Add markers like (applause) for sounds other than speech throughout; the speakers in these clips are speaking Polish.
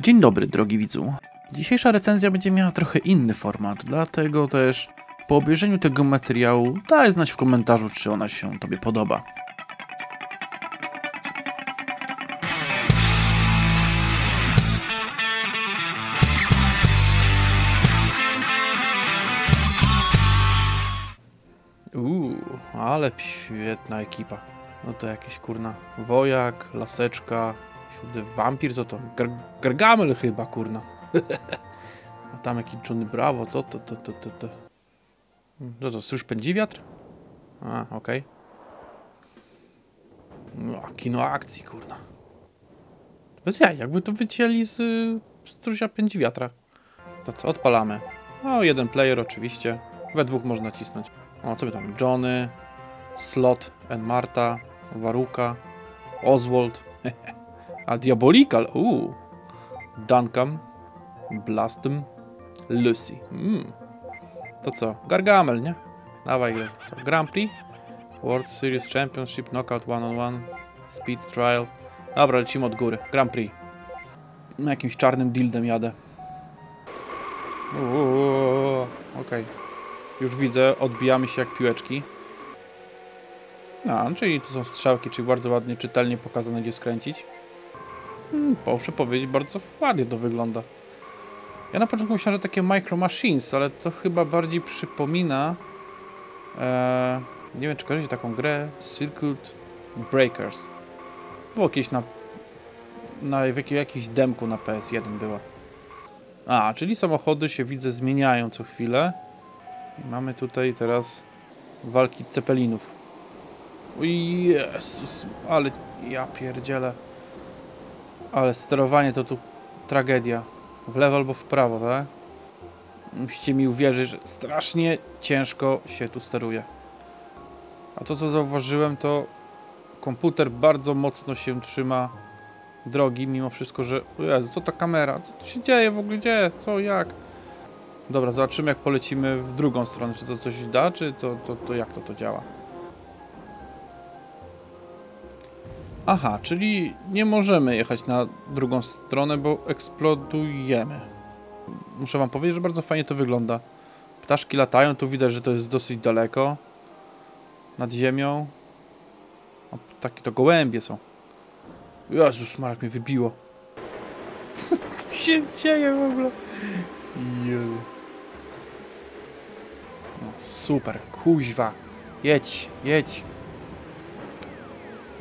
Dzień dobry, drogi widzu. Dzisiejsza recenzja będzie miała trochę inny format, dlatego też po obejrzeniu tego materiału daj znać w komentarzu, czy ona się Tobie podoba. Uuu, ale świetna ekipa. No to jakieś kurna wojak, laseczka, wampir, co to? Gar Gargamel chyba, kurna. (laughs) A tam jakiś Johnny Bravo, co to, to, to, to, to. Co to, stróż pędzi wiatr? A, okej. No, kino akcji, kurna. Bez jaj, jakby to wycięli z y, stróża pędzi wiatra. To co, odpalamy. No, jeden player oczywiście. We dwóch można cisnąć. O, co my tam? Johnny, Slot and Marta, Waruka, Oswald, (laughs) a Diabolikal, uuu, Duncan, Blastem, Lucy. Mm. To co? Gargamel, nie? Dawaj, co? Grand Prix? World Series Championship, Knockout One on One, Speed Trial. Dobra, lecimy od góry. Grand Prix. Na jakimś czarnym dildem jadę. Uuu, okej. Już widzę, odbijamy się jak piłeczki. A, czyli tu są strzałki, czyli bardzo ładnie, czytelnie pokazane, gdzie skręcić. Hmm, muszę powiedzieć, bardzo ładnie to wygląda. Ja na początku myślałem, że takie Micro Machines, ale to chyba bardziej przypomina... E, nie wiem, czy kojarzycie taką grę Circuit Breakers. Było kiedyś na, na w jakim- jakimś demku na PS1 była. A, czyli samochody się widzę zmieniają co chwilę. I mamy tutaj teraz walki cepelinów. Jezus, ale ja pierdzielę. Ale sterowanie to tu tragedia. W lewo albo w prawo, tak? Musicie mi uwierzyć, że strasznie ciężko się tu steruje. A to co zauważyłem to komputer bardzo mocno się trzyma drogi, mimo wszystko, że... O Jezu, to ta kamera, co tu się dzieje w ogóle, gdzie, co, jak? Dobra, zobaczymy jak polecimy w drugą stronę, czy to coś da, czy to, to, to jak to to działa. Aha, czyli nie możemy jechać na drugą stronę, bo eksplodujemy. Muszę wam powiedzieć, że bardzo fajnie to wygląda. Ptaszki latają, tu widać, że to jest dosyć daleko. Nad ziemią. O, takie to gołębie są. Jezus, Marek mnie wybiło. (laughs) Co się dzieje w ogóle? Jezu. No, super, kuźwa. Jedź, jedź.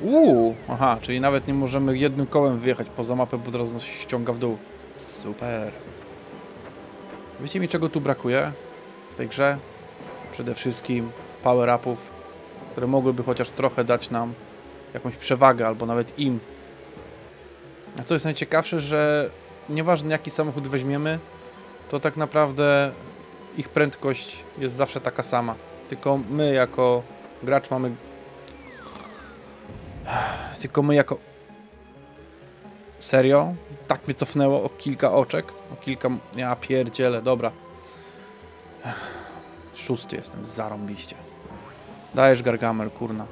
Uuu, aha, czyli nawet nie możemy jednym kołem wyjechać poza mapę, bo od razu nas ściąga w dół. Super. Wiecie mi czego tu brakuje w tej grze? Przede wszystkim power-upów, które mogłyby chociaż trochę dać nam jakąś przewagę, albo nawet im. A co jest najciekawsze, że nieważne jaki samochód weźmiemy, to tak naprawdę ich prędkość jest zawsze taka sama. Tylko my jako gracz mamy tylko my jako... Serio? Tak mnie cofnęło o kilka oczek? O kilka... Ja pierdzielę, dobra. Szósty jestem, zarąbiście. Dajesz Gargamel, kurna.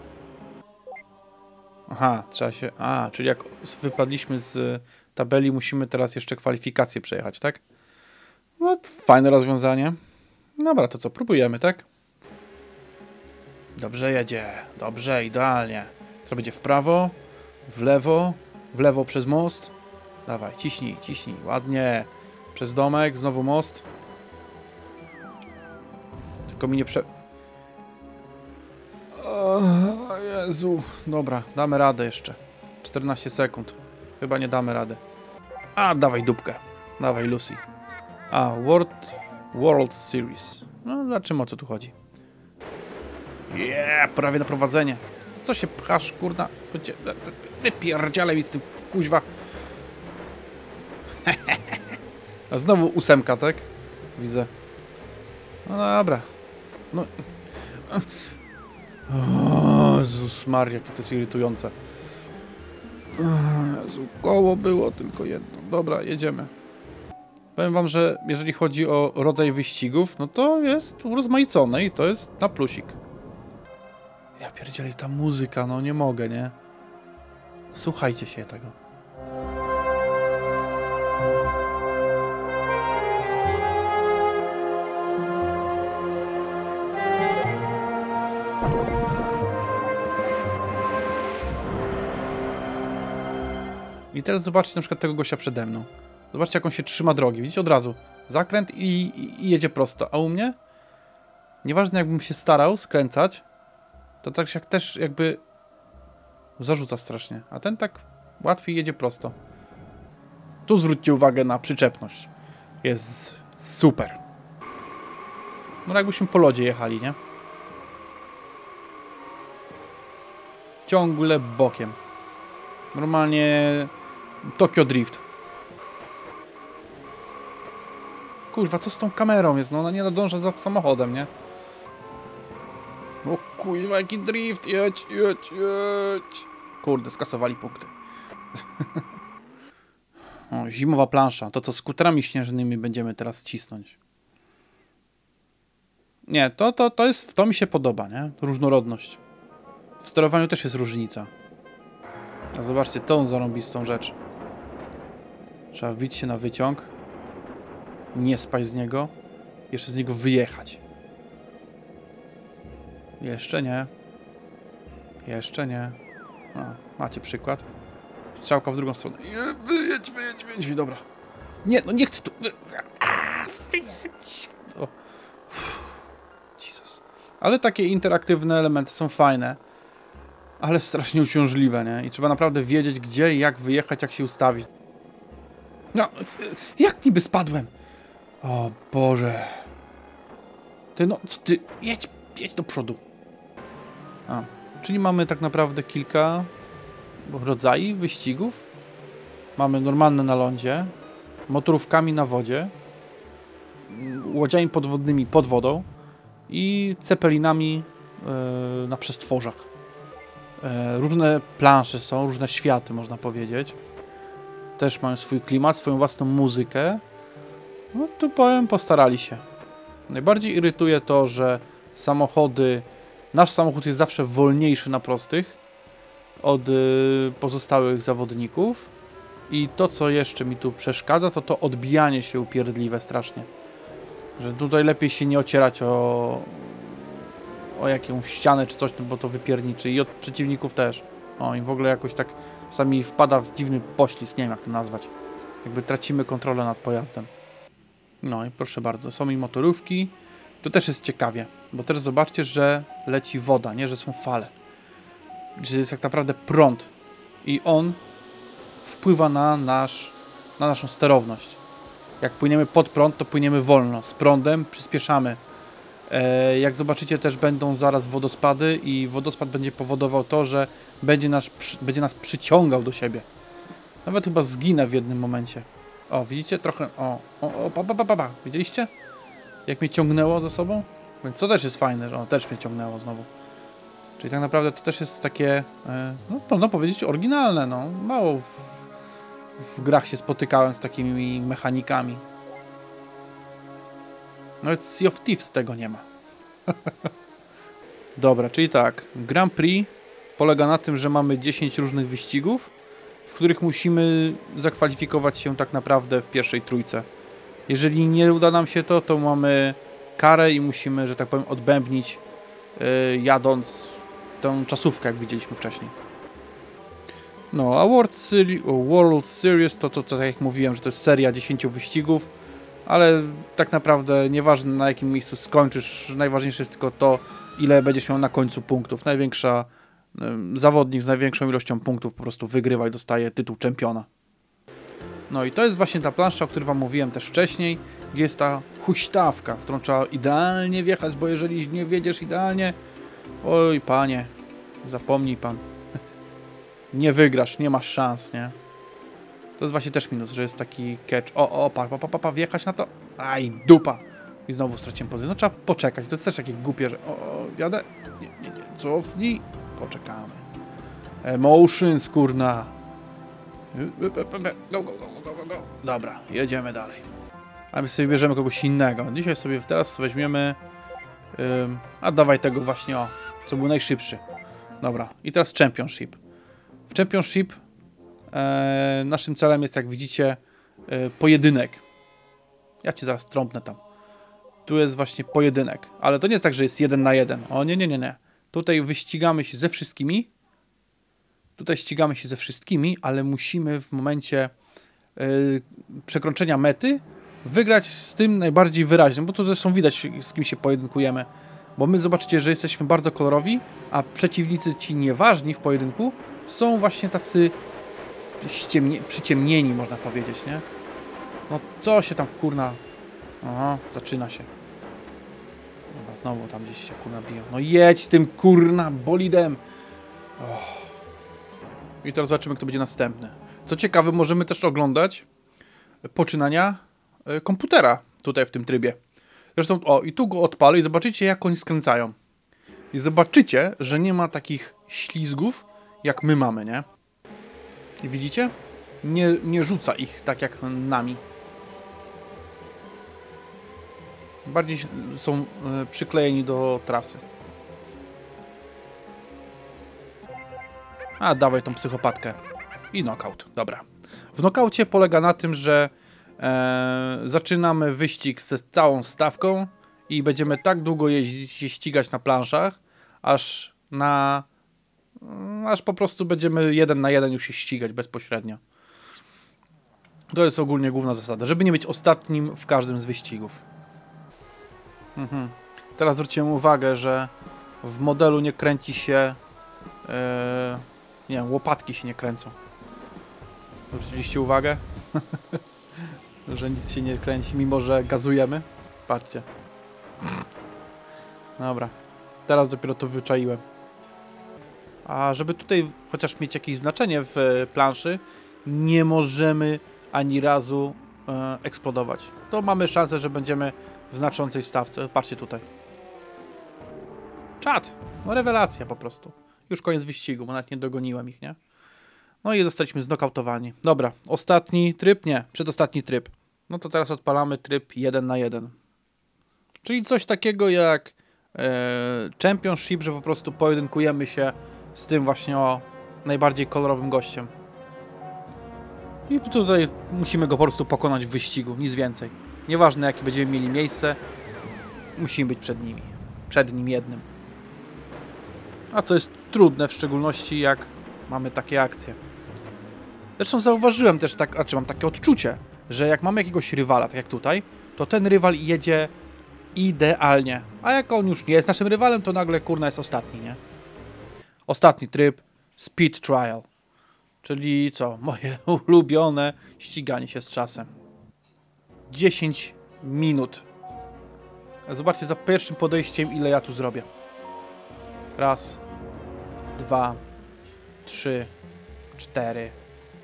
Aha, trzeba się... A, czyli jak wypadliśmy z tabeli, musimy teraz jeszcze kwalifikacje przejechać, tak? No, fajne rozwiązanie. Dobra, to co, próbujemy, tak? Dobrze jedzie, dobrze, idealnie. To będzie w prawo, w lewo, w lewo przez most. Dawaj, ciśnij, ciśnij, ładnie. Przez domek, znowu most. Tylko mi nie prze... O Jezu. Dobra, damy radę jeszcze. 14 sekund. Chyba nie damy rady. A, dawaj dupkę. Dawaj Lucy. A, World, World Series. No, zobaczymy o co tu chodzi. Yeah, prawie na prowadzenie. Co się pchasz, kurna? Wypierdzielaj mi z tym, kuźwa. (laughs) A znowu ósemka, tak? Widzę. No dobra. No. (laughs) Jezus Maria, jakie to jest irytujące. Jezu, koło było tylko jedno. Dobra, jedziemy. Powiem wam, że jeżeli chodzi o rodzaj wyścigów, no to jest urozmaicone i to jest na plusik. Ja pierdzielę, ta muzyka, no nie mogę, nie? Słuchajcie się tego. I teraz zobaczcie na przykład tego gościa przede mną. Zobaczcie, jak on się trzyma drogi. Widzicie od razu zakręt i, i, i jedzie prosto. A u mnie? Nieważne, jakbym się starał skręcać, to tak jak też jakby zarzuca strasznie. A ten tak łatwiej jedzie prosto. Tu zwróćcie uwagę na przyczepność. Jest super. No jakbyśmy po lodzie jechali, nie? Ciągle bokiem. Normalnie Tokyo Drift. Kurwa, co z tą kamerą jest? No ona nie nadąża za samochodem, nie? O kurwa, jaki drift, jedź, jedź, jedź. Kurde, skasowali punkty. (laughs) o, zimowa plansza. To co skuterami śnieżnymi będziemy teraz cisnąć. Nie, to, to, to jest, to mi się podoba, nie? Różnorodność. W sterowaniu też jest różnica. A zobaczcie tą zarąbistą rzecz. Trzeba wbić się na wyciąg. Nie spać z niego. Jeszcze z niego wyjechać. Jeszcze nie. Jeszcze nie. No, macie przykład. Strzałka w drugą stronę. Je, Wyjedź, wyjedź, wyjedź. Dobra. Nie, no nie chcę tu. Wyjedź. O. Jesus. Ale takie interaktywne elementy są fajne. Ale strasznie uciążliwe, nie? I trzeba naprawdę wiedzieć, gdzie i jak wyjechać, jak się ustawić. No, jak niby spadłem? O Boże. Ty, no, co ty? Jedź, jedź do przodu. A, czyli mamy tak naprawdę kilka rodzajów wyścigów. Mamy normalne na lądzie, motorówkami na wodzie, mm, łodziami podwodnymi pod wodą i cepelinami yy, na przestworzach. Yy, różne plansze są, różne światy można powiedzieć. Też mają swój klimat, swoją własną muzykę. No tu powiem, postarali się. Najbardziej irytuje to, że samochody Nasz samochód jest zawsze wolniejszy na prostych od y, pozostałych zawodników. I to, co jeszcze mi tu przeszkadza, to to odbijanie się upierdliwe strasznie. Że tutaj lepiej się nie ocierać o, o jakąś ścianę czy coś, no bo to wypierniczy. I od przeciwników też. O, i w ogóle jakoś tak sami wpada w dziwny poślizg, nie wiem jak to nazwać. Jakby tracimy kontrolę nad pojazdem. No i proszę bardzo, są i motorówki. Tu też jest ciekawie, bo teraz zobaczcie, że leci woda, nie, że są fale. Że jest tak naprawdę prąd i on wpływa na, nasz, na naszą sterowność. Jak płyniemy pod prąd, to płyniemy wolno. Z prądem przyspieszamy. E, jak zobaczycie, też będą zaraz wodospady i wodospad będzie powodował to, że będzie nas, będzie nas przyciągał do siebie. Nawet chyba zginę w jednym momencie. O, widzicie? Trochę... O, o, o pa, pa, pa, pa, pa. Widzieliście? jak mnie ciągnęło za sobą. Więc to też jest fajne, że ono też mnie ciągnęło znowu. Czyli tak naprawdę to też jest takie, e, no można powiedzieć, oryginalne. No. Mało w, w grach się spotykałem z takimi mechanikami. Nawet Sea of Thieves tego nie ma. (laughs) Dobra, czyli tak. Grand Prix polega na tym, że mamy 10 różnych wyścigów, w których musimy zakwalifikować się tak naprawdę w pierwszej trójce. Jeżeli nie uda nam się to, to mamy karę i musimy, że tak powiem, odbębnić yy, jadąc tą czasówkę, jak widzieliśmy wcześniej. No, a World, World Series to, to, to, tak jak mówiłem, że to jest seria 10 wyścigów, ale tak naprawdę nieważne na jakim miejscu skończysz, najważniejsze jest tylko to, ile będziesz miał na końcu punktów. Największa zawodnik z największą ilością punktów po prostu wygrywa i dostaje tytuł czempiona. No i to jest właśnie ta plansza, o której Wam mówiłem też wcześniej, gdzie jest ta huśtawka, w którą trzeba idealnie wjechać, bo jeżeli nie wiedziesz idealnie, oj panie, zapomnij pan, (laughs) nie wygrasz, nie masz szans, nie? To jest właśnie też minus, że jest taki catch, o, o, pa, pa, pa, pa, wjechać na to, aj, dupa. I znowu straciłem pozycję. No trzeba poczekać, to jest też takie głupie, że o, o nie, nie, nie, cofnij, poczekamy. Emotions, kurna. Go, go, go, go, go, go. Dobra, jedziemy dalej. A my sobie bierzemy kogoś innego. Dzisiaj sobie teraz weźmiemy... A dawaj tego właśnie, o, co był najszybszy. Dobra, i teraz Championship. W Championship e, naszym celem jest, jak widzicie, e, pojedynek. Ja cię zaraz trąbnę tam. Tu jest właśnie pojedynek. Ale to nie jest tak, że jest jeden na jeden. O nie, nie, nie, nie. Tutaj wyścigamy się ze wszystkimi Tutaj ścigamy się ze wszystkimi, ale musimy w momencie przekroczenia mety wygrać z tym najbardziej wyraźnym, bo to zresztą widać, z kim się pojedynkujemy. Bo my zobaczycie, że jesteśmy bardzo kolorowi, a przeciwnicy ci nieważni w pojedynku są właśnie tacy ściemnie, przyciemnieni, można powiedzieć, nie? No co się tam kurna... Aha, zaczyna się. Chyba znowu tam gdzieś się kurna biją. No jedź tym kurna bolidem! Oh. I teraz zobaczymy, kto będzie następny. Co ciekawe, możemy też oglądać poczynania e, komputera tutaj w tym trybie. Zresztą, o, i tu go odpalę i zobaczycie, jak oni skręcają. I zobaczycie, że nie ma takich ślizgów, jak my mamy, nie? I widzicie? Nie, nie rzuca ich tak jak nami. Bardziej są y, przyklejeni do trasy. A, dawaj tą psychopatkę. I knockout, dobra. W knockaucie polega na tym, że e, zaczynamy wyścig ze całą stawką i będziemy tak długo jeździć się ścigać na planszach, aż na Mm, aż po prostu będziemy jeden na jeden już się ścigać bezpośrednio. To jest ogólnie główna zasada, żeby nie być ostatnim w każdym z wyścigów. Mhm. Teraz zwróciłem uwagę, że w modelu nie kręci się... Yy, nie wiem, łopatki się nie kręcą. Zwróciliście uwagę? (laughs) że nic się nie kręci, mimo że gazujemy? Patrzcie. Dobra. Teraz dopiero to wyczaiłem. A żeby tutaj chociaż mieć jakieś znaczenie w e, planszy, nie możemy ani razu e, eksplodować. To mamy szansę, że będziemy w znaczącej stawce. Patrzcie tutaj. Czad! No rewelacja po prostu. Już koniec wyścigu, bo nawet nie dogoniłem ich, nie? No i zostaliśmy znokautowani. Dobra, ostatni tryb? Nie, przedostatni tryb. No to teraz odpalamy tryb 1 na 1. Czyli coś takiego jak e, Championship, że po prostu pojedynkujemy się z tym właśnie o najbardziej kolorowym gościem. I tutaj musimy go po prostu pokonać w wyścigu, nic więcej. Nieważne jakie będziemy mieli miejsce, musimy być przed nimi. Przed nim jednym. A to jest trudne, w szczególności jak mamy takie akcje. Zresztą zauważyłem też tak, a czy mam takie odczucie, że jak mamy jakiegoś rywala, tak jak tutaj, to ten rywal jedzie idealnie. A jak on już nie jest naszym rywalem, to nagle kurna jest ostatni, nie? Ostatni tryb Speed Trial. Czyli co? Moje (laughs) ulubione ściganie się z czasem. 10 minut. Zobaczcie za pierwszym podejściem, ile ja tu zrobię. Raz, dwa, trzy, cztery,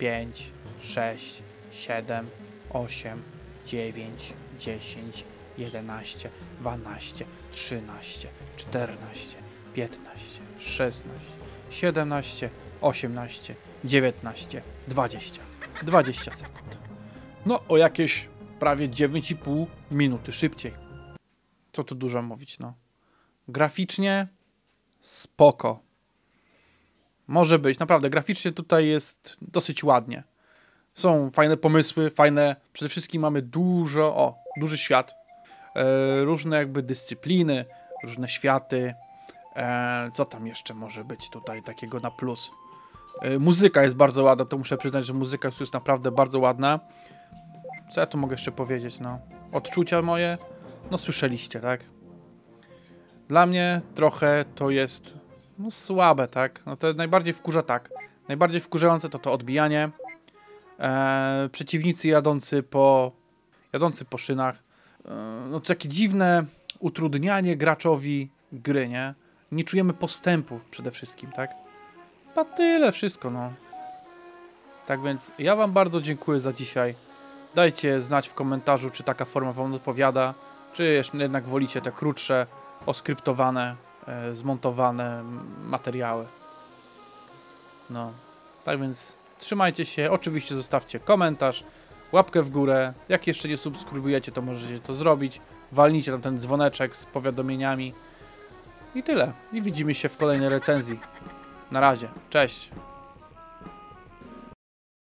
pięć, sześć, siedem, osiem, dziewięć, dziesięć, jedenaście, dwanaście, trzynaście, czternaście, 15, 16, 17, 18, 19, 20. 20 sekund. No, o jakieś prawie 9,5 minuty szybciej. Co tu dużo mówić, no. Graficznie spoko. Może być, naprawdę, graficznie tutaj jest dosyć ładnie. Są fajne pomysły, fajne, przede wszystkim mamy dużo, o, duży świat. E, różne jakby dyscypliny, różne światy, E, co tam jeszcze może być tutaj takiego na plus? E, muzyka jest bardzo ładna, to muszę przyznać, że muzyka jest naprawdę bardzo ładna. Co ja tu mogę jeszcze powiedzieć, no? Odczucia moje? No słyszeliście, tak? Dla mnie trochę to jest no, słabe, tak? No to najbardziej wkurza tak. Najbardziej wkurzające to to odbijanie. E, przeciwnicy jadący po jadący po szynach. E, no to takie dziwne utrudnianie graczowi gry, nie? nie czujemy postępu przede wszystkim, tak? A tyle wszystko, no. Tak więc ja Wam bardzo dziękuję za dzisiaj. Dajcie znać w komentarzu, czy taka forma Wam odpowiada, czy jednak wolicie te krótsze, oskryptowane, zmontowane materiały. No, tak więc trzymajcie się. Oczywiście zostawcie komentarz, łapkę w górę. Jak jeszcze nie subskrybujecie, to możecie to zrobić. Walnijcie tam ten dzwoneczek z powiadomieniami. I tyle. I widzimy się w kolejnej recenzji. Na razie. Cześć.